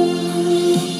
you.